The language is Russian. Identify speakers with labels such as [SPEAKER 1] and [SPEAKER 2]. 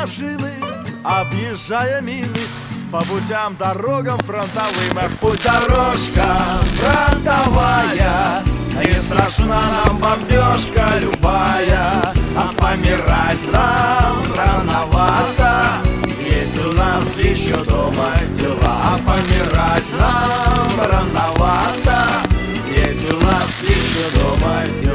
[SPEAKER 1] машины, объезжая мины. По путям, дорогам фронтовым Эх, путь дорожка фронтовая. Не страшна нам бомбежка любая А помирать нам рановато. Есть у нас еще дома дела А помирать нам рановато. Есть у нас еще дома дела